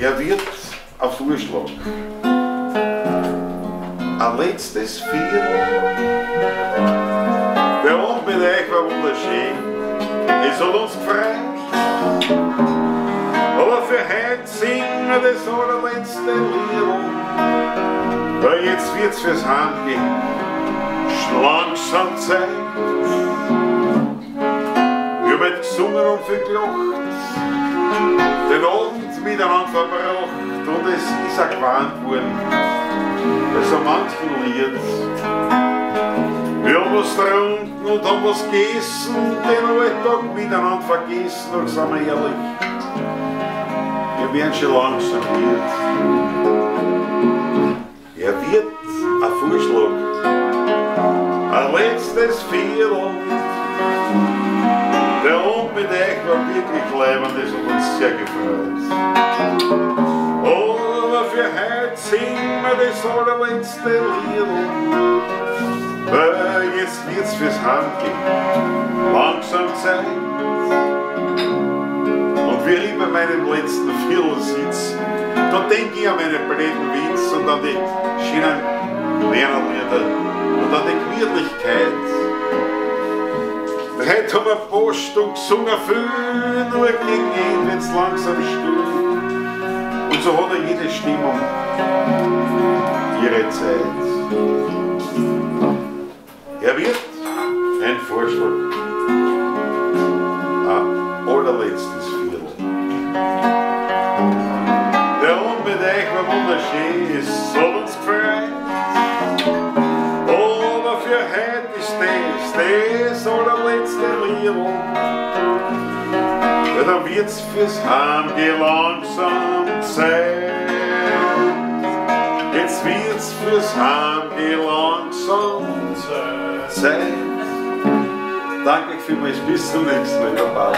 Er wird ein Vorschlag. Ein letztes Vier. Bij ons ben euch war wunderschön, Is al ons gevraagd. Of je het zingen, dat is al de Lied. Jetzt wird's fürs Heimgehen langsam Zeit. Wir haben gesungen und verglacht. Den Abend miteinander verbracht und es ist auch gewarnt worden, bei so manchen Lied. Wir haben was getrunken und haben was gegessen, den Alltag miteinander vergessen, und sind wir ehrlich, wir werden schon langsam wird. Er wird publiek niet blij, want het is op ons checken vooruit. Oh, if you had me, they sort of went still heel. Bij je schiets vis handje, langzaam zijn. Want wie riep bij mij laatste film iets? Dan denk je aan mijn breedwiets, en China, und gesungen viel, nur gegen ihn wird's langsam still. Und so hat er jede Stimmung ihre Zeit. Er wird ein Vorschlag. Ein allerletztes Viertel. Der war wunderschön, es soll uns das allerletzte Lied. Ja, dann wird's fürs Heimgehen langsam Zeit. Jetzt wird's fürs Heimgehen langsam Zeit. Danke vielmals, bis zum nächsten Mal.